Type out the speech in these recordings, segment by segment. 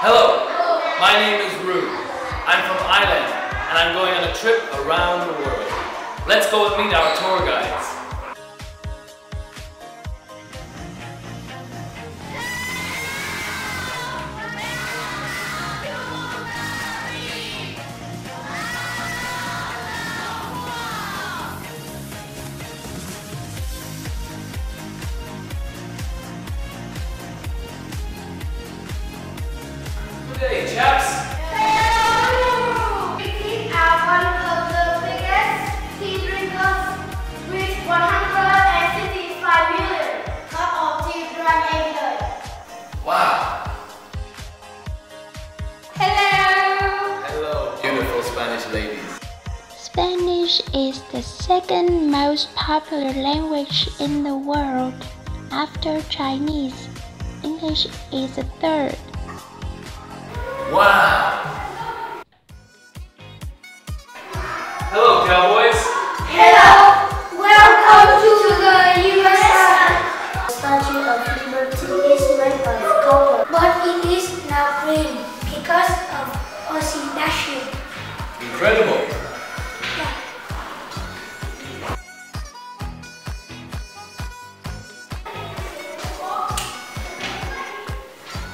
Hello, my name is Rue. I'm from Ireland and I'm going on a trip around the world. Let's go and meet our tour guides. Hello, beautiful Spanish ladies. Spanish is the second most popular language in the world after Chinese. English is the third. Wow. Hello, cowboys. Hello. Welcome to the US. Statue of Liberty is made of copper, but it is now green because of oxidation. Incredible.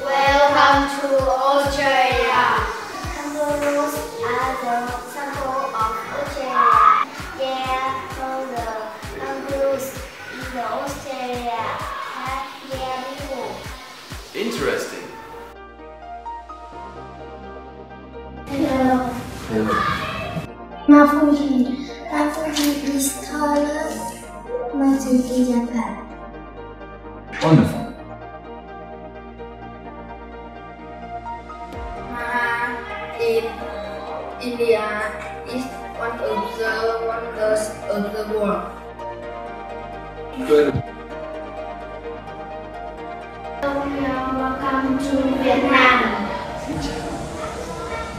Welcome to Australia. Australia have yellow wool. Interesting. Hello. Hello. Mafuji. Mafuji is taller. Mafuji Japan. Wonderful. Maha in India is one of the wonders of the world. Incredible. Welcome to Vietnam.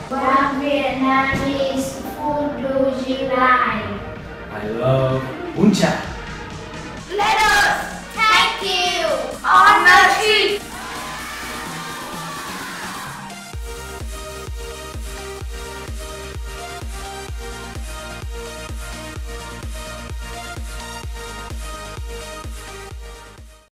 What Vietnamese food do you like? I love Uncha. Let us